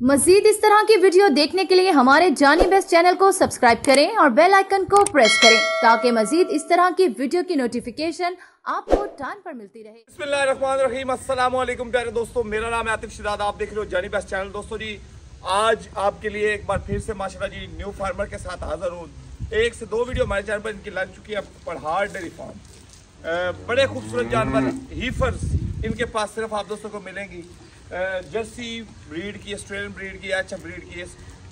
मजीद इस तरह की वीडियो देखने के लिए हमारे जानी बेस्ट चैनल को सब्सक्राइब करें और बेल आइकन को प्रेस करें ताकि मजीद इस तरह की वीडियो की नोटिफिकेशन आपको टाइम पर मिलती रहे। अस्सलाम प्यारे दोस्तों, मेरा नाम है आतिफ शिदाद, आप देख रहे हो जानी बेस्ट चैनल। दोस्तों जी, आज आपके लिए एक बार फिर से माशाल्लाह जी न्यू फार्मर के साथ हाजिर हूँ। एक से दो वीडियो हमारे चैनल पर इनकी लग चुकी है पढ़ाड़ डेयरी फार्म। बड़े खूबसूरत जानवर हीफर्स इनके पास सिर्फ़ आप दोस्तों को मिलेंगी। जर्सी ब्रीड की, ऑस्ट्रेलियन ब्रीड की एच ब्रीड की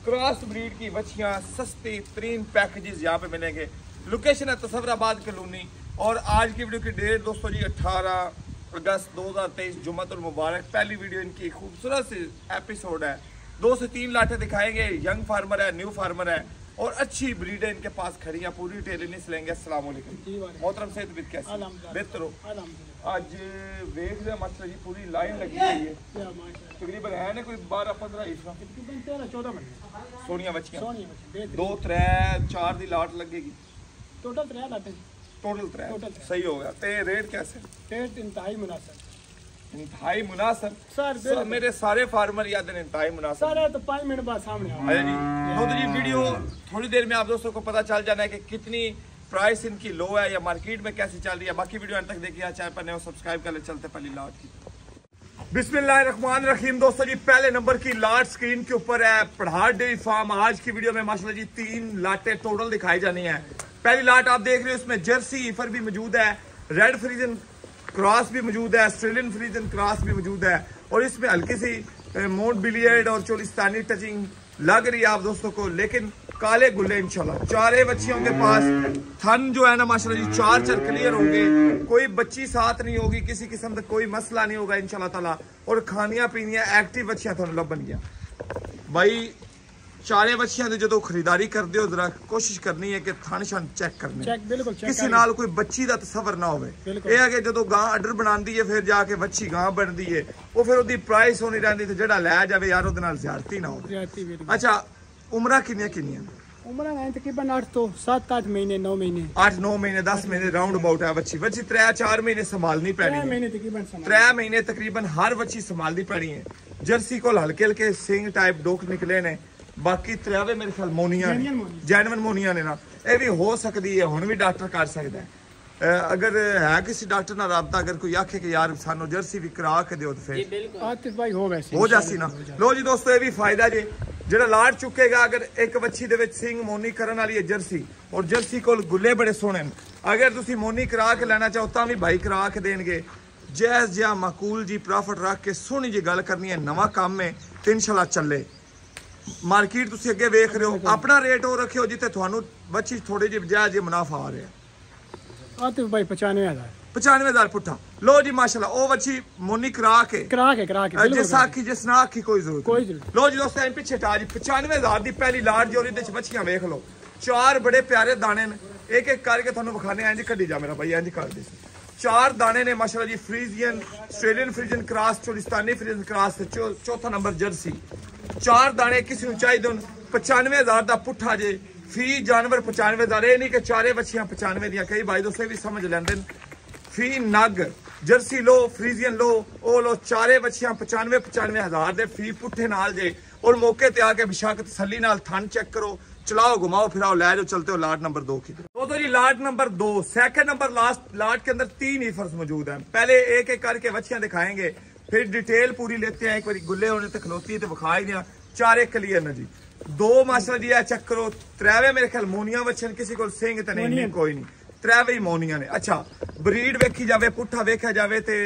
क्रॉस ब्रीड की बच्चियाँ, सस्ती, तरीन पैकेजेस यहाँ पे मिलेंगे। लोकेशन है तसवराबाद कलोनी और आज की वीडियो की डेट दोस्तों जी 18 अगस्त 2023 जुम्मतुल मुबारक। पहली वीडियो इनकी खूबसूरत सी एपिसोड है। दो से तीन लाटे दिखाएँगे। यंग फार्मर है न्यू फार्मर है। और अच्छी ब्रीड है इनके पास खड़ी है पूरी टेलिनिस लेंगे असला मोहतरम सैद बेहतर हो? आज वेट जो मास्टर जी पूरी लाइन लगी हुई है। तकरीबन है ना कोई बारह पंद्रह ईफा सोनिया बच्चियाँ। दो त्रै चार की लाट लगेगी। टोटल त्रै लाटें। टोटल त्रै। सही हो गया। रेट कैसे? रेट इंतहाई मुनासिब। इंतहाई मुनासिब। सर सर, बिल्कुल। मेरे सारे फार्मर याद हैं इंतहाई मुनासिब। सारे तो पाँच मिनट बाद सामने आओ। जी जी वीडियो थोड़ी देर में आप दोस्तों को पता चल जाना है कि कितनी प्राइस इनकी लो है या मार्केट में कैसी चल रही है। बाकी वीडियो अंत तक देखिए चैनल पर नए सब्सक्राइब कर ले चलते पहली लाट की बिस्मिल्लाहिर्रहमानिर्रहीम दोस्तों जी पहले नंबर की लाट स्क्रीन के ऊपर है पढ़ाड़ डेयरी फार्म। आज की वीडियो में माशाल्लाह जी तीन लाटें टोटल दिखाई जानी है। पहली लाट आप देख रहे हो इसमें जर्सी ईफर भी मौजूद है। रेड फ्रीजन क्रॉस भी मौजूद है ऑस्ट्रेलियन फ्रीजन क्रॉस भी मौजूद है। और इसमें हल्की सी मोट बिलियर्ड और चोलिस्तानी टचिंग लग रही है आप दोस्तों को, लेकिन काले गुल्ले इंशाल्लाह। चारे बच्चियों के पास, थन जो है ना, माशाल्लाह जी, चार चार क्लियर होंगे। कोई बच्ची साथ नहीं होगी, किसी किस्म का कोई मसला नहीं होगा, इंशाल्लाह ताला। और खानियाँ पीनियाँ एक्टिव बच्चियाँ थन लब बन गया भाई ਚਾਰੇ ਬੱਚਿਆਂ ਦੀ ਜਦੋਂ ਖਰੀਦਾਰੀ ਕਰਦੇ ਹੋ ਜ਼ਰਾ ਕੋਸ਼ਿਸ਼ ਕਰਨੀ ਹੈ ਕਿ ਥਣ ਛਣ ਚੈੱਕ ਕਰਨੇ ਚੈੱਕ ਬਿਲਕੁਲ ਚੈੱਕ ਕਿਸੇ ਨਾਲ ਕੋਈ ਬੱਚੀ ਦਾ ਤਸਵਰ ਨਾ ਹੋਵੇ। ਇਹ ਹੈ ਕਿ ਜਦੋਂ ਗਾਂ ਆਰਡਰ ਬਣਾਉਂਦੀ ਹੈ ਫਿਰ ਜਾ ਕੇ ਬੱਚੀ ਗਾਂ ਬਣਦੀ ਹੈ। ਉਹ ਫਿਰ ਉਹਦੀ ਪ੍ਰਾਈਸ ਹੋਣੀ ਰਹਿੰਦੀ ਤੇ ਜਿਹੜਾ ਲੈ ਜਾਵੇ ਯਾਰ ਉਹਦੇ ਨਾਲ ਜ਼ਿਆਦਤੀ ਨਾ ਹੋਵੇ। ਅੱਛਾ ਉਮਰਾਂ ਕਿੰਨੀਆਂ ਕਿੰਨੀਆਂ? ਉਮਰਾਂ ਹੈ ਤਕਰੀਬਨ 8 ਤੋਂ 7-8 ਮਹੀਨੇ 9 ਮਹੀਨੇ। 8-9 ਮਹੀਨੇ 10 ਮਹੀਨੇ ਰਾਉਂਡ ਅਬਾਊਟ ਹੈ ਬੱਚੀ ਬੱਚੀ 3-4 ਮਹੀਨੇ ਸੰਭਾਲਣੀ ਪੈਣੀ ਹੈ। 3 ਮਹੀਨੇ ਤਕਰੀਬਨ ਹਰ ਬੱਚੀ ਸੰਭਾਲਦੀ ਪੈਣੀ ਹੈ। ਜਰਸੀ ਕੋਲ ਹਲਕੇ ਹਲਕੇ ਸਿੰਗ ਟਾਈਪ ਨਿਕਲੇ ਨੇ। ਬਾਕੀ ਤਰਿਆਵੇ ਮੇਰੇ ਖਿਆਲ ਮੋਨੀਆਂ ਨੇ। ਜੈਨੂਨ ਮੋਨੀਆਂ। ਨੇ ਨਾ। ਇਹ ਵੀ ਹੋ ਸਕਦੀ ਹੈ ਹੁਣ ਵੀ ਡਾਕਟਰ ਕਰ ਸਕਦਾ ਹੈ। ਅਗਰ ਹੈ ਕਿਸੇ ਡਾਕਟਰ ਨਾਲ ਰਾਬਤਾ ਅਗਰ ਕੋਈ ਆਖੇ ਕਿ ਯਾਰ ਸਾਨੂੰ ਜਰਸੀ ਵੀ ਕਰਾ ਕੇ ਦਿਓ ਤਾਂ ਫਿਰ। ਆਤਿਫ ਭਾਈ ਹੋ ਵੈਸੇ ਹੋ ਜਾਸੀ ਨਾ। ਲੋ ਜੀ ਦੋਸਤੋ ਇਹ ਵੀ ਫਾਇਦਾ ਜੇ। ਜਿਹੜਾ ਲਾੜ ਚੁੱਕੇਗਾ ਅਗਰ ਇੱਕ ਵੱਛੀ ਦੇ ਵਿੱਚ ਸਿੰਘ ਮੋਨੀ ਕਰਨ ਵਾਲੀ ਹੈ ਜਰਸੀ ਔਰ ਜਰਸੀ ਕੋਲ ਗੁੱਲੇ ਬੜੇ ਸੋਹਣੇ ਨੇ। ਅਗਰ ਤੁਸੀਂ ਮੋਨੀ ਕਰਾ ਕੇ ਲੈਣਾ ਚਾਹੋ ਤਾਂ ਵੀ ਭਾਈ ਕਰਾ ਕੇ ਦੇਣਗੇ। ਜੈਸ ਜਿਆ ਮਾਕੂਲ ਜੀ ਪ੍ਰੋਫਿਟ ਰੱਖ ਕੇ ਸੋਹਣੀ ਜੀ ਗੱਲ ਕਰਨੀ ਹੈ। ਨਵਾਂ ਕੰਮ ਹੈ ਤਿੰਨ ਇਨਸ਼ਾਅੱਲਾ ਚੱਲੇ। ਮਾਰਕੀਟ ਤੁਸੀਂ ਅੱਗੇ ਵੇਖ ਰਹੇ ਹੋ ਆਪਣਾ ਰੇਟ ਉਹ ਰੱਖਿਓ ਜਿੱਥੇ ਤੁਹਾਨੂੰ ਬੱਚੀ ਥੋੜੀ ਜਿਹੀ ਬਜਾਏ ਜੇ ਮੁਨਾਫਾ ਆ ਰਿਹਾ। ਆ ਤੇ 95000 95000 ਪੁੱਠਾ। ਲੋ ਜੀ ਮਾਸ਼ਾਅੱਲਾ ਉਹ ਬੱਚੀ ਮੋਨੀ ਕਰਾ ਕੇ। ਕਰਾ ਕੇ ਕਰਾ ਕੇ ਜੇ ਸਾਖੀ ਜੇ ਸਨਾਖ ਕੀ। ਕੋਈ ਜ਼ਰੂਰਤ ਕੋਈ ਜ਼ਰੂਰਤ ਲੋ ਜੀ ਦੋਸਤੋ ਐਂ ਪਿੱਛੇ ਟਾ ਜੀ 95000 ਦੀ ਪਹਿਲੀ ਲਾਟ ਜੋਰੀ ਦੇ ਚ ਬੱਚੀਆਂ ਵੇਖ ਲਓ। ਚਾਰ ਬੜੇ ਪਿਆਰੇ ਦਾਣੇ ਨੇ। ਇੱਕ ਇੱਕ ਕਰਕੇ ਤੁਹਾਨੂੰ ਵਿਖਾਣੇ ਆਂ ਜੀ ਕੱਢੀ ਜਾ ਮੇਰਾ ਭਾਈ ਆਂ ਜੀ ਕੱਢ ਦੇ। ਚਾਰ ਦਾਣੇ ਨੇ ਮਾਸ਼ਾਅੱਲਾ ਜੀ Friesian Australian Friesian cross Cholistani Friesian cross ਚੌਥਾ ਨੰਬਰ ਜਰਸੀ। ਚਾਰ ਦਾਣੇ ਕਿਸੇ ਨੂੰ ਚਾਹੀਦੇ ਹਨ 95000 ਦਾ ਪੁੱਠਾ ਜੇ ਫੀ ਜਾਨਵਰ 95000 ਇਹ ਨਹੀਂ ਕਿ ਚਾਰੇ ਬੱਚੀਆਂ 95 ਦੀਆਂ ਕਈ ਭਾਈ ਦੋਸਤ ਇਹ ਵੀ ਸਮਝ ਲੈਂਦੇ ਨੇ ਫੀ ਨਗ ਜਰਸੀ ਲੋ ਫਰੀਜ਼ੀਅਨ ਲੋ ਉਹ ਲੋ ਚਾਰੇ ਬੱਚੀਆਂ 95 95 ਹਜ਼ਾਰ ਦੇ ਫੀ ਪੁੱਠੇ ਨਾਲ ਜੇ ਔਰ ਮੌਕੇ ਤੇ ਆ ਕੇ ਬਿਸ਼ੱਕ ਤਸੱਲੀ ਨਾਲ ਥਣ ਚੈੱਕ ਕਰੋ ਚਲਾਓ घुमाओ फिराओ ले जाओ चलते हो लाट नंबर दो की तो तो जी लाट नंबर दो सेकंड नंबर लास्ट लाट के अंदर तीन ईफर्स मौजूद हैं पहले एक एक करके बच्चियां दिखाएंगे फिर डिटेल पूरी लेते हैं एक बार गुल्ले होने तक खलोती है तो विखाई दिया चार एक क्लियर ना जी दो मास्टर जी चेक करो त्रेवे मेरे ख्याल मोनिया बच्चे किसी को सिंह ਤੇ ਨਹੀਂ ਨਹੀਂ ਕੋਈ ਨਹੀਂ ਤ੍ਰੈਵੇ ਹੀ ਮੋਨੀਆਂ ਨੇ ਅੱਛਾ ਬਰੀਡ ਵੇਖੀ ਜਾਵੇ ਪੁੱਠਾ ਵੇਖਿਆ ਜਾਵੇ ਤੇ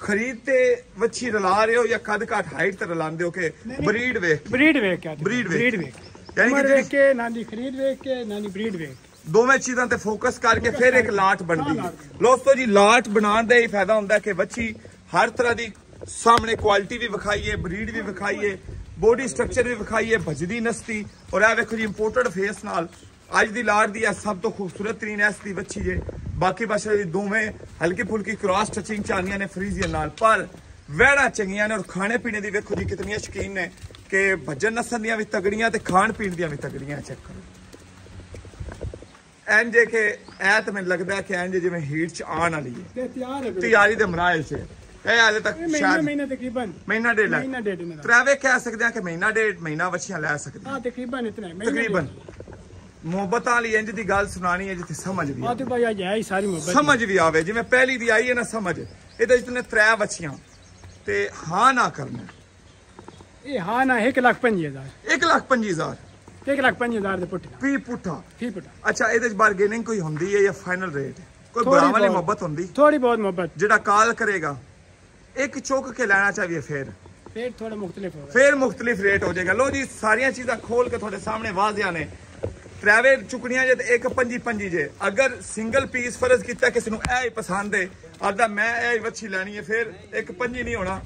ਖਰੀਦ ਤੇ ਵੱਛੀ ਰਲਾ ਰਹੇ ਹੋ ਜਾਂ ਕੱਦ ਘੱਟ ਹਾਈਟ ਤੇ ਰਲਾਉਂਦੇ ਹੋ ਕਿ ਬਰੀਡ ਵੇਖ ब्रीड वेख क्या Breed वेख। ब्रीड वेख यानी कि उम्र ਜਿਹੜੀ- वेख के नानी खरीद वेख के नानी ब्रीड वेख ਦੋਵੇਂ ਚੀਜ਼ਾਂ ਤੇ ਫੋਕਸ ਕਰਕੇ ਫਿਰ ਇੱਕ ਲਾਟ ਬਣਦੀ ਹੈ ਦੋਸਤੋ ਜੀ ਲਾਟ ਬਣਾਉਣ ਦਾ ਹੀ ਫਾਇਦਾ ਹੁੰਦਾ ਹੈ ਕਿ ਬੱਚੀ ਹਰ ਤਰ੍ਹਾਂ ਦੀ ਸਾਹਮਣੇ ਕੁਆਲਿਟੀ ਵੀ ਵਿਖਾਈਏ ਬਰੀਡ ਵੀ ਵਿਖਾਈਏ ਬੋਡੀ ਸਟਰਕਚਰ ਵੀ ਵਿਖਾਈਏ ਭਜਦੀ ਨਸਤੀ। ਔਰ ਇਹ ਵੇਖੋ ਜੀ ਇੰਪੋਰਟਡ ਫੇਸ ਨਾਲ ਅੱਜ ਦੀ ਲਾੜ ਦੀ ਆ ਸਭ ਤੋਂ ਖੂਬਸੂਰਤ ਤਰੀਨ ਐਸ ਦੀ ਬੱਚੀ ਜੇ। ਬਾਕੀ ਬਸ਼ਾ ਜੀ ਦੋਵੇਂ ਹਲਕੀ ਫੁਲਕੀ ਕ੍ਰਾਸ ਟਚਿੰਗ ਚਾਨੀਆਂ ਨੇ ਫਰੀਜ਼ੀਅਨ ਨਾਲ। ਪਰ ਵਹਿੜਾ ਚੰਗੀਆਂ ਨੇ ਔਰ ਖਾਣੇ ਪੀਣੇ ਦੀ ਵੇਖੋ ਜੀ ਕਿਤਨੀਆਂ ਸ਼ਕੀਨ ਨੇ ਕਿ ਭਜਨ ਨਸਲ ਦੀਆਂ ਵੀ ਤਗੜੀਆਂ ਤੇ ਖਾਣ ਪੀਣ ਦੀਆਂ ਵੀ ਤਗੜੀਆਂ ਚੈੱਕ ਕਰੋ। ਐਨ ਜੇ ਕੇ ਐ ਤਾਂ ਮੈਨੂੰ ਲੱਗਦਾ ਕਿ ਐਨ ਜੇ ਜਿਵੇਂ ਹੀਟ ਚ ਆਣ ਵਾਲੀ ਹੈ। ਤਿਆਰੀ ਦੇ ਮਰਾਇਲ ਚ ਇਹ ਹਾਲੇ ਤੱਕ ਸ਼ਾਇਦ ਮਹੀਨਾ ਤਕਰੀਬਨ। ਮਹੀਨਾ ਡੇਢ ਮਹੀਨਾ ਡੇਢ ਇਹਨਾਂ ਤਰਾਵੇ ਕਹਿ ਸਕਦੇ ਆ ਕਿ ਮਹੀਨਾ ਡੇਢ ਮਹੀਨਾ ਵਛੀਆਂ ਲੈ ਸਕਦੇ ਹਾਂ ਤਕਰੀਬਨ ਇਤਨਾ ਤਕਰੀਬਨ। ਮੁਹੱਬਤਾਂ ਵਾਲੀ ਇੰਜ ਦੀ ਗੱਲ ਸੁਣਾਣੀ ਹੈ ਜਿੱਥੇ ਸਮਝ ਵੀ ਆਵੇ। ਭਾਈ ਅੱਜ ਆਈ ਸਾਰੀ ਮੁਹੱਬਤ ਸਮਝ ਵੀ ਆਵੇ ਜਿਵੇਂ ਪਹਿਲੀ ਦੀ ਆਈ ਹੈ ਨਾ ਸਮਝ। ਇਹਦੇ ਵਿੱਚ ਤਨੇ ਤਰੇ ਵਛੀਆਂ। ਤੇ ਹਾਂ ਨਾ ਕਰਨਾ। ਇਹ ਹਾਂ ਨਾ 1 ਲੱਖ 25000 1 ਲੱਖ 25000 1 ਲੱਖ 25000 ਦੇ ਪੁੱਠਾ। ਪੀ ਪੁੱਠਾ। ਪੀ ਪੁੱਠਾ। ਅੱਛਾ ਇਹਦੇ ਵਿੱਚ ਬਾਰਗੇਨਿੰਗ ਕੋਈ ਹੁੰਦੀ ਹੈ ਜਾਂ ਫਾਈਨਲ ਰੇਟ ਕੋਈ ਬਰਾਵਾਂ ਵਾਲੀ ਮੁਹੱਬਤ ਹੁੰਦੀ? ਥੋੜੀ ਬਹੁਤ ਮੁਹੱਬਤ। ਜਿਹੜਾ ਕਾਲ ਕਰੇਗਾ। ਇੱਕ ਚੁੱਕ ਕੇ ਲੈਣਾ ਚਾਹੀਏ ਫੇਰ। ਫੇਰ ਥੋੜਾ ਮੁxtਲਿਫ ਹੋਗਾ ਫੇਰ ਮੁxtਲਿਫ ਰੇਟ ਹੋ ਜਾਏਗਾ। ਲੋ ਜੀ ਸਾਰੀਆਂ ਚੀਜ਼ਾਂ ਖੋਲ ਕੇ ਤੁਹਾਡੇ ਸਾਹਮਣੇ ਵਾਜ਼ਿਆ ਨੇ। ਟਰੈਵੇ ਚੁਕਣੀਆਂ ਜੇ ਤੇ 1.55 ਜੇ। ਅਗਰ ਸਿੰਗਲ ਪੀਸ ਫਰਜ਼ ਕੀਤਾ ਕਿਸੇ ਨੂੰ ਇਹ ਪਸੰਦ ਹੈ ਆਦਾ ਮੈਂ ਇਹ ਵੱਛੀ ਲੈਣੀ ਹੈ ਫਿਰ 1.5 ਨਹੀਂ ਹੋਣਾ।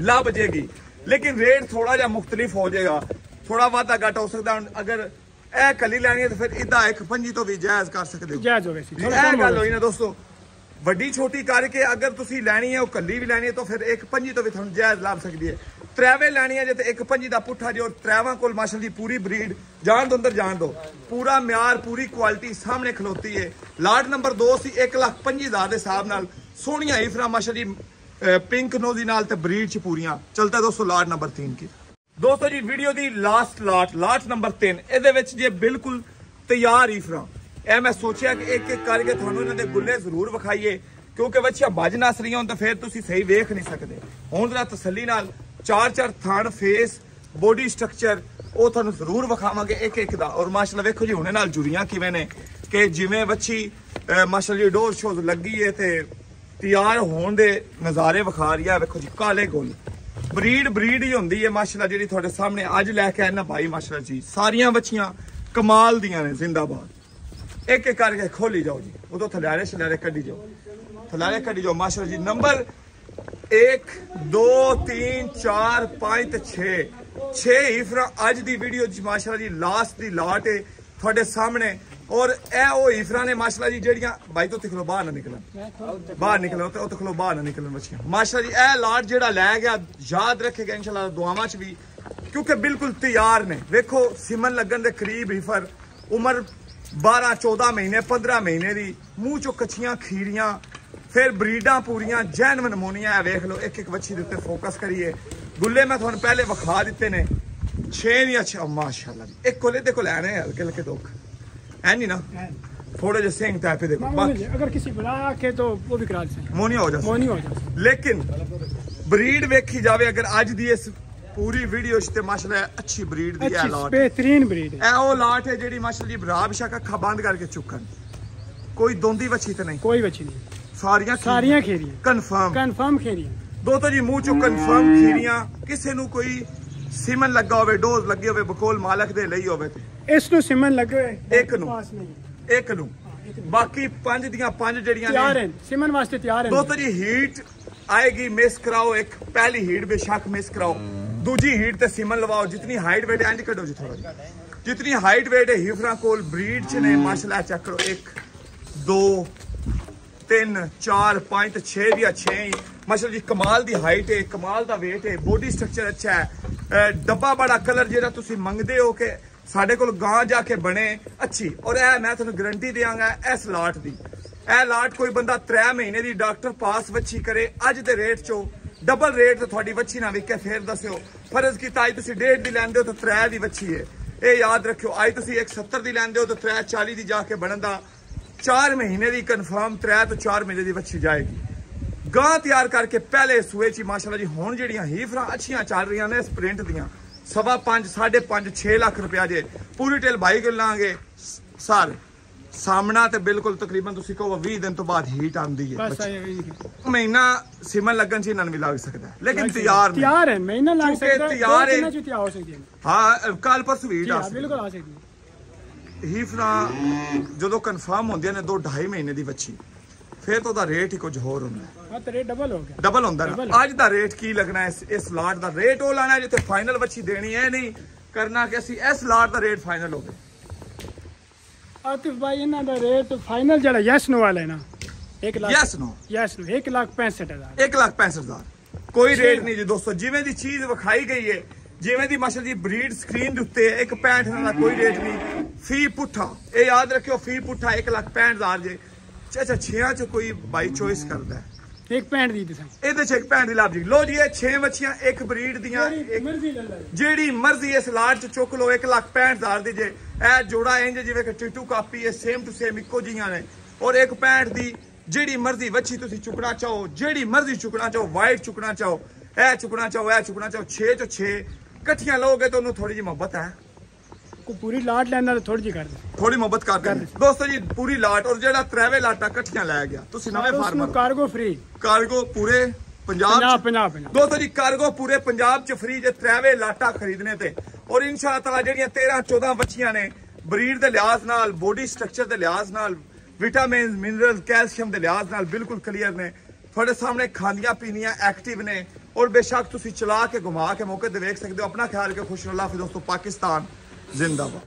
ਲੱਭ ਜੇਗੀ। ਲੇਕਿਨ ਰੇਟ ਥੋੜਾ ਜਿਹਾ ਮੁxtਲਿਫ ਹੋ ਜਾਏਗਾ। ਥੋੜਾ ਵਾਧਾ ਘਟ ਹੋ ਸਕਦਾ। ਅਗਰ ਇਹ ਕੱਲੀ ਲੈਣੀ ਹੈ ਤਾਂ ਫਿਰ ਇਦਾਂ 1.5 ਤੋਂ ਵੀ ਜਾਇਜ਼ ਕਰ ਸਕਦੇ ਹੋ। ਜਾਇਜ਼ ਹੋਵੇ ਸੀ। ਇਹ ਗੱਲ ਹੋਈ ਨਾ ਦੋਸਤੋ। ਵੱਡੀ ਛੋਟੀ ਕਰਕੇ ਅਗਰ ਤੁਸੀਂ ਲੈਣੀ ਹੈ, ਉਹ ਕੱਲੀ ਵੀ ਲੈਣੀ ਹੈ, ਤਾਂ ਫਿਰ ਇੱਕ ਪੰਜੀ ਤੋਂ ਵੀ ਤੁਹਾਨੂੰ ਜਾਇਜ਼ ਲੱਭ ਸਕਦੀ ਹੈ। ਤ੍ਰੈਵੇ ਲੈਣੀ ਹੈ ਜੇ ਤੇ ਇੱਕ ਪੰਜੀ ਦਾ ਪੁੱਠਾ ਜੇ ਔਰ ਤ੍ਰੈਵਾਂ ਕੋਲ ਮਾਸ਼ਲ ਦੀ ਪੂਰੀ ਬਰੀਡ ਜਾਣ ਦੋ, ਅੰਦਰ ਜਾਣ ਦੋ। ਪੂਰਾ ਮਿਆਰ, ਪੂਰੀ ਕੁਆਲਿਟੀ ਸਾਹਮਣੇ ਖਲੋਤੀ ਹੈ। ਲਾਟ ਨੰਬਰ 2 ਸੀ 1 ਲੱਖ 25000 ਦੇ ਹਿਸਾਬ ਨਾਲ ਸੋਹਣੀਆਂ ਇਫਰਾ ਮਾਸ਼ਲ ਦੀ ਪਿੰਕ ਨੋਜ਼ੀ ਨਾਲ ਤੇ ਬਰੀਡ ਚ ਪੂਰੀਆਂ। ਚਲਤਾ ਦੋਸਤੋ ਲਾਟ ਨੰਬਰ 3 ਕੀ। ਦੋਸਤੋ ਜੀ ਵੀਡੀਓ ਦੀ ਲਾਸਟ ਲਾਟ ਲਾਟ ਨੰਬਰ 3 ਇਹਦੇ ਵਿੱਚ ਜੇ ਬਿਲਕੁਲ ਤਿਆਰ ਇਫਰਾ ਇਹ ਮੈਂ ਸੋਚਿਆ ਕਿ ਇੱਕ ਇੱਕ ਕਰਕੇ ਤੁਹਾਨੂੰ ਇਹਨਾਂ ਦੇ ਗੁੱਲੇ ਜ਼ਰੂਰ ਵਿਖਾਈਏ, ਕਿਉਂਕਿ ਬੱਚੀਆਂ ਭੱਜ ਨਸ ਰਹੀਆਂ ਹੁਣ ਤਾਂ ਫਿਰ ਤੁਸੀਂ ਸਹੀ ਵੇਖ ਨਹੀਂ ਸਕਦੇ। ਹੁਣ ਜਰਾ ਤਸੱਲੀ ਨਾਲ ਚਾਰ ਚਾਰ ਥਣ ਫੇਸ ਬੋਡੀ ਸਟਰਕਚਰ ਉਹ ਤੁਹਾਨੂੰ ਜ਼ਰੂਰ ਵਿਖਾਵਾਂਗੇ ਇੱਕ ਇੱਕ ਦਾ। ਔਰ ਮਾਸ਼ਾਅੱਲਾ ਵੇਖੋ ਜੀ, ਹੁਣੇ ਨਾਲ ਜੁੜੀਆਂ ਕਿਵੇਂ ਨੇ, ਕਿ ਜਿਵੇਂ ਬੱਚੀ ਅਹ ਮਾਸ਼ਾਅੱਲਾ ਜੀ, ਡੋਰ ਸ਼ੋਜ਼ ਲੱਗੀ ਏ ਤੇ ਤਿਆਰ ਹੋਣ ਦੇ ਨਜ਼ਾਰੇ ਵਿਖਾ ਰਹੀ ਆ। ਵੇਖੋ ਜੀ, ਕਾਲੇ ਗੋਲ। ਬਰੀਡ ਬਰੀਡ ਹੀ ਹੁੰਦੀ ਹੈ ਮਾਸ਼ਾਅੱਲਾ ਜਿਹੜੀ ਤੁਹਾਡੇ ਸਾਹਮਣੇ ਅੱਜ ਲੈ ਕੇ ਆਇਆ ਨਾ ਭਾਈ ਮਾਸ਼ਾਅੱਲਾ ਜੀ। ਸਾਰੀਆਂ ਬੱਚੀਆਂ ਕਮਾਲ ਦੀਆਂ ਨੇ, ਜ਼ਿੰਦਾਬਾਦ। ਇੱਕ ਇੱਕ ਕਰਕੇ ਖੋਲੀ ਜਾਓ ਜੀ ਉਦੋਂ ਥਲਾਰੇ ਛਲਾਰੇ ਕੱਢੀ ਜਾਓ ਥਲਾਰੇ ਕੱਢੀ ਜਾਓ ਮਾਸ਼ਾਅੱਲਾ ਜੀ ਨੰਬਰ 1 2 3 4 5 ਤੇ 6 6 ਇਫਰਾ ਅੱਜ ਦੀ ਵੀਡੀਓ ਚ ਮਾਸ਼ਾਅੱਲਾ ਜੀ ਲਾਸਟ ਦੀ ਲਾਟ ਹੈ ਤੁਹਾਡੇ ਸਾਹਮਣੇ ਔਰ ਇਹ ਉਹ ਇਫਰਾ ਨੇ ਮਾਸ਼ਾਅੱਲਾ ਜੀ ਜਿਹੜੀਆਂ ਬਾਈ ਤੋਂ ਤਿਖਲੋ ਬਾਹਰ ਨਾ ਨਿਕਲਣ ਬਾਹਰ ਨਿਕਲੋ ਤੇ ਉਹ ਤਖਲੋ ਬਾਹਰ ਨਾ ਨਿਕਲਣ ਬੱਚੀਆਂ ਮਾਸ਼ਾਅੱਲਾ ਜੀ ਇਹ ਲਾਟ ਜਿਹੜਾ ਲੈ ਗਿਆ ਯਾਦ ਰੱਖੇਗਾ ਇਨਸ਼ਾਅੱਲਾ ਦੁਆਵਾਂ ਚ ਵੀ ਕਿਉਂਕਿ ਬਿਲਕੁਲ ਤਿਆਰ ਨੇ ਵੇਖੋ ਸਿਮਨ ਲੱਗਣ ਦੇ ਕਰੀਬ ਇਫਰ ਉਮਰ 12 14 ਮਹੀਨੇ 15 ਮਹੀਨੇ ਦੀ ਮੂੰਹ ਚੋਂ ਕੱਚੀਆਂ ਖੀਰੀਆਂ ਫਿਰ ਬਰੀਡਾਂ ਪੂਰੀਆਂ ਜੈਨਵਨ ਨਮੂਨੀਆਂ ਇਹ ਵੇਖ ਲਓ ਇੱਕ ਇੱਕ ਬੱਚੀ ਦੇ ਉੱਤੇ ਫੋਕਸ ਕਰੀਏ ਗੁੱਲੇ ਮੈਂ ਤੁਹਾਨੂੰ ਪਹਿਲੇ ਵਿਖਾ ਦਿੱਤੇ ਨੇ 6 ਨਹੀਂ ਅੱਛਾ ਮਾਸ਼ਾਅੱਲਾ ਜੀ ਇੱਕ ਕੋਲੇ ਤੇ ਕੋਲ ਆਣੇ ਹਲਕੇ ਹਲਕੇ ਦੁੱਖ ਹੈ ਨਹੀਂ ਨਾ ਥੋੜੇ ਜਿਹੇ ਸਿੰਘ ਟਾਈਪ ਦੇ मामूली ਬਾਕੀ है। अगर किसी बुला के तो वो भी करा सकते ਮੋਨੀ ਹੋ ਜਾ वो नहीं हो जाता ਲੇਕਿਨ ਬਰੀਡ ਵੇਖੀ ਜਾਵੇ ਅਗਰ ਅੱਜ ਦੀ ਇਸ ਪੂਰੀ ਵੀਡੀਓ 'ਚ ਤੇ ਮਾਸ਼ਾਅੱਲਾ ਅੱਛੀ ਬਰੀਡ ਦੀ ਹੈ। ਲਾਟ ਬਿਹਤਰੀਨ ਬਰੀਡ ਹੈ। ਇਹ ਉਹ ਲਾਟ ਹੈ ਜਿਹੜੀ ਮਾਸ਼ਾਅੱਲਾ ਬਰਾਬ ਸ਼ੱਕ ਅੱਖਾਂ ਬੰਦ ਕਰਕੇ ਚੁੱਕਣ। ਕੋਈ ਦੋਂਦੀ ਵੱਛੀ ਤੇ ਨਹੀਂ। ਕੋਈ ਵੱਛੀ ਨਹੀਂ। ਸਾਰੀਆਂ ਸਾਰੀਆਂ ਖੇਰੀਆਂ। Confirm confirm ਖੇਰੀਆਂ। ਦੋਤੋ ਜੀ ਮੂੰਹ ਚੋਂ ਕਨਫਰਮ ਖੇਰੀਆਂ। ਕਿਸੇ ਨੂੰ ਕੋਈ ਸਿਮਨ ਲੱਗਾ ਹੋਵੇ ਡੋਜ਼ ਲੱਗੀ ਹੋਵੇ ਬਕੋਲ ਮਾਲਕ ਦੇ ਲਈ ਹੋਵੇ ਤੇ। ਇਸ ਨੂੰ ਸਿਮਨ ਲੱਗੇ ਹੋਏ ਇੱਕ ਨੂੰ। ਇੱਕ ਨੂੰ। ਬਾਕੀ ਪੰਜ ਦੀਆਂ ਪੰਜ ਜਿਹੜੀਆਂ ਨੇ ਤਿਆਰ ਹਨ ਸਿਮਨ ਵਾਸਤੇ ਤਿਆਰ ਹਨ ਦੋਸਤੋ ਜੀ ਹੀਟ ਆਏਗੀ ਮਿਸ ਕਰਾਓ। ਇੱਕ ਪਹਿਲੀ ਹੀਟ ਬੇਸ਼ੱਕ ਮਿਸ ਕਰਾਓ। ਦੂਜੀ ਹੀਟ ਤੇ ਸਿਮਨ ਲਵਾਓ, ਜਿਤਨੀ ਹਾਈਟ weight ਇੰਜ ਕੱਢੋ ਜੀ ਥੋੜਾ ਜਿਹਾ। ਜਿਤਨੀ ਹਾਈਟ weight ਹੈ, ਹਿਫਰਾਂ ਕੋਲ ਬਰੀਡ ਚ ਨੇ, ਮਾਸ਼ਾਅੱਲਾ ਚੈੱਕ ਕਰੋ 1 2 3 4 5 6 ਵੀ ਅੱਛੇ ਮਾਸ਼ਾਅੱਲਾ ਜੀ, ਕਮਾਲ ਦੀ ਹਾਈਟ ਹੈ, ਕਮਾਲ ਦਾ weight ਹੈ ਬੋਡੀ ਸਟਰਕਚਰ ਅੱਛਾ ਹੈ। ਡੱਬਾ ਬੜਾ ਕਲਰ ਜਿਹੜਾ ਤੁਸੀਂ ਮੰਗਦੇ ਹੋ ਕਿ ਸਾਡੇ ਕੋਲ ਗਾਂ ਜਾ ਕੇ ਬਣੇ, ਅੱਛੀ। ਔਰ ਇਹ ਮੈਂ ਤੁਹਾਨੂੰ ਗਰੰਟੀ ਦਿਆਂਗਾ, ਇਸ ਲਾਟ ਦੀ। ਇਹ ਲਾਟ ਕੋਈ ਬੰਦਾ 3 ਮਹੀਨੇ ਦੀ ਡਾਕਟਰ ਪਾਸ ਵੱਛੀ ਕਰੇ, ਅੱਜ ਦੇ ਰੇਟ ਚੋਂ ਡਬਲ ਰੇਟ ਤੇ ਤੁਹਾਡੀ ਵੱਛੀ ਨਾ ਵਿਕੇ, ਫੇਰ ਦੱਸਿਓ। ਫਰਜ਼ ਕੀਤਾ ਅੱਜ ਤੁਸੀਂ ਡੇਢ ਦੀ ਲੈਂਦੇ ਹੋ ਤਾਂ 3 ਦੀ ਵੱਛੀ ਹੈ ਇਹ ਯਾਦ ਰੱਖਿਓ ਅੱਜ ਤੁਸੀਂ 170 ਦੀ ਲੈਂਦੇ ਹੋ ਤਾਂ 3 40 ਦੀ ਜਾ ਕੇ ਬਣਨ ਦਾ 4 ਮਹੀਨੇ ਦੀ ਕਨਫਰਮ 3 ਤੋਂ 4 ਮਹੀਨੇ ਦੀ ਵੱਛੀ ਜਾਏਗੀ। ਗਾਂ ਤਿਆਰ ਕਰਕੇ ਪਹਿਲੇ ਸੂਏ ਚ ਹੀ ਮਾਸ਼ਾਅੱਲਾ ਜੀ, ਹੁਣ ਜਿਹੜੀਆਂ ਹੀਫਰਾਂ ਅੱਛੀਆਂ ਚੱਲ ਰਹੀਆਂ ਨੇ ਸਪ੍ਰਿੰਟ ਦੀਆਂ, ਸਵਾ 5 5.5 6 ਲੱਖ ਰੁਪਇਆ ਜੇ। ਪੂਰੀ ਟੇਲ ਬਾਈ ਕਰ ਲਾਂਗੇ ਸਰ। ਸਾਹਮਣਾ ਤੇ ਬਿਲਕੁਲ ਤਕਰੀਬਨ ਤੁਸੀਂ ਕਹੋ 20 ਦਿਨ ਤੋਂ ਬਾਅਦ ਹੀਟ ਆਂਦੀ ਹੈ ਬਸ ਮਹੀਨਾ ਸਿਮਨ ਲੱਗਣ ਸੀ ਨਨ ਵੀ ਲੱਗ ਸਕਦਾ। ਲੇਕਿਨ ਤਿਆਰ ਨਹੀਂ ਤਿਆਰ ਹੈ ਮਹੀਨਾ ਲੱਗ ਸਕਦਾ ਤਿਆਰ ਹੈ। ਤਿਆਰ ਹੋ ਜਦੋਂ ਕਨਫਰਮ ਹੁੰਦੀਆਂ ਨੇ 2 2.5 ਮਹੀਨੇ ਦੀ ਬੱਚੀ ਫੇਰ ਤਾਂ ਉਹਦਾ ਰੇਟ ਹੀ ਕੁਝ ਹੋਰ ਹੁੰਦਾ ਹਾਂ। ਤੇ ਰੇਟ ਡਬਲ ਹੋ ਗਿਆ। ਡਬਲ ਹੁੰਦਾ ਅੱਜ ਦਾ ਰੇਟ ਕੀ ਲੱਗਣਾ ਇਸ ਇਸ ਲਾਟ ਦਾ ਰੇਟ ਉਹ ਲਾਣਾ ਜਿੱਥੇ ਫਾਈਨਲ ਬੱਚੀ ਦੇਣੀ ਹੈ ਨਹੀਂ। ਕਰਨਾ ਕਿ ਅਸੀਂ ਇਸ ਲਾਟ ਦਾ ਰੇਟ ਫਾਈਨਲ ਹੋਵੇ। ਆਤਿਫ ਭਾਈ ਇਹਨਾਂ ਦਾ ਰੇਟ ਫਾਈਨਲ ਜਿਹੜਾ ਯੈਸ ਨੋ ਵਾਲਾ ਹੈ ਨਾ 1 lakh yes no yes no 1 lakh 65000 1 lakh 65000 ਕੋਈ ਰੇਟ ਨਹੀਂ ਜੀ ਦੋਸਤੋ ਜਿਵੇਂ ਦੀ ਚੀਜ਼ ਵਿਖਾਈ ਗਈ ਹੈ ਜਿਵੇਂ ਦੀ ਮਸ਼ਲ ਦੀ ਬਰੀਡ ਸਕਰੀਨ ਦੇ ਉੱਤੇ 1.65 ਨਾਲ ਕੋਈ ਰੇਟ ਨਹੀਂ ਫੀ ਪੁੱਠਾ ਇਹ ਯਾਦ ਰੱਖਿਓ ਫੀ ਪੁੱਠਾ 1 ਲੱਖ 65000 ਜੇ ਅੱਛਾ ਛਿਆਂ ਚ ਕੋਈ ਬਾਈ ਚੋਇਸ ਕਰਦਾ ਹੈ ਇੱਕ 65 ਦੀ ਦਸਾਂ ਇਹਦੇ ਚ ਇੱਕ ਭੈਣ ਦੀ ਲੱਭ ਜੀ। ਲੋ ਜੀ ਇਹ 6 ਮੱਛੀਆਂ ਇੱਕ ਬਰੀਡ ਦੀਆਂ ਜਿਹੜੀ ਮਰਜ਼ੀ ਲੈ ਲੈ ਜਿਹੜੀ ਮਰਜ਼ੀ ਇਸ ਲਾਟ ਚ ਚੁੱਕ ਲਓ 1 ਲੱਖ 65000 ਦੀ ਜੇ। ਇਹ ਜੋੜਾ ਇੰਜ ਜਿਵੇਂ ਕਿ ਟਿੱਟੂ ਕਾਪੀ ਹੈ ਸੇਮ ਟੂ ਸੇਮ ਇੱਕੋ ਜੀਆਂ ਨੇ। ਔਰ ਇੱਕ 65 ਦੀ ਜਿਹੜੀ ਮਰਜ਼ੀ ਵੱਛੀ ਤੁਸੀਂ ਚੁੱਕਣਾ ਚਾਹੋ ਜਿਹੜੀ ਮਰਜ਼ੀ ਚੁੱਕਣਾ ਚਾਹੋ ਵਾਈਟ ਚੁੱਕਣਾ ਚਾਹੋ ਇਹ ਚੁੱਕਣਾ ਚਾਹੋ ਇਹ ਚੁੱਕਣਾ ਚਾਹੋ 6 ਚੋਂ 6 ਇਕੱਠੀਆਂ ਲਓਗੇ ਤਾਂ ਉਹਨੂੰ ਥੋੜੀ ਜਿਹੀ ਮੁਹੱਬਤ ਹੈ। ਪੂਰੀ ਲਾਟ ਲੈਂਦਾ ਤਾਂ ਥੋੜੀ ਜਿਹੀ ਕਰ ਦੇ ਥੋੜੀ ਮੁਹੱਬਤ ਕਰ ਦੇ ਦੋਸਤੋ ਜੀ ਪੂਰੀ ਲਾਟ ਔਰ ਜਿਹੜਾ ਤ੍ਰੈਵੇ ਲਾਟਾਂ ਇਕੱਠੀਆਂ ਲੈ ਗਿਆ ਤੁਸੀਂ ਨਵੇਂ ਉਸ ਨੂੰ ਫਾਰਮਰ ਕਾਰਗੋ ਫ੍ਰੀ ਕਾਰਗੋ ਪੂਰੇ ਪੰਜਾਬ 50 ਚ 50 50 ਦੋਸਤੋ ਜੀ ਕਾਰਗੋ ਪੂਰੇ ਪੰਜਾਬ ਚ ਫ੍ਰੀ ਜੇ ਤ੍ਰੈਵੇ ਲਾਟਾ ਖਰੀਦਣੇ ਤੇ ਔਰ ਇਨਸ਼ਾਅੱਲਾ ਤਾਲਾ ਜਿਹੜੀਆਂ 13 14 ਬੱਚੀਆਂ ਨੇ ਬਰੀਡ ਦੇ ਲਿਹਾਜ਼ ਨਾਲ ਬੋਡੀ ਸਟਰਕਚਰ ਦੇ ਲਿਹਾਜ਼ ਨਾਲ ਵਿਟਾਮਿਨਸ ਮਿਨਰਲ ਕੈਲਸ਼ੀਅਮ ਦੇ ਲਿਹਾਜ਼ ਨਾਲ ਬਿਲਕੁਲ ਕਲੀਅਰ ਨੇ ਤੁਹਾਡੇ ਸਾਹਮਣੇ ਖਾਂਦੀਆਂ ਪੀਣੀਆਂ ਐਕਟਿਵ ਨੇ ਔਰ ਬੇਸ਼ੱਕ ਤੁਸੀਂ ਚਲਾ ਕੇ ਘੁਮਾ ਕੇ ਮੌਕੇ ਤੇ ਵੇਖ ਸਕਦੇ ਹੋ ਆਪਣਾ ਖਿਆਲ ਕੇ ਖੁਸ਼ ਰਹੋ ਅੱਲਾਹ ਹਾਫਿਜ਼ ਦੋਸਤੋ ਪਾਕਿਸਤਾਨ ਜ਼ਿੰਦਾਬਾਦ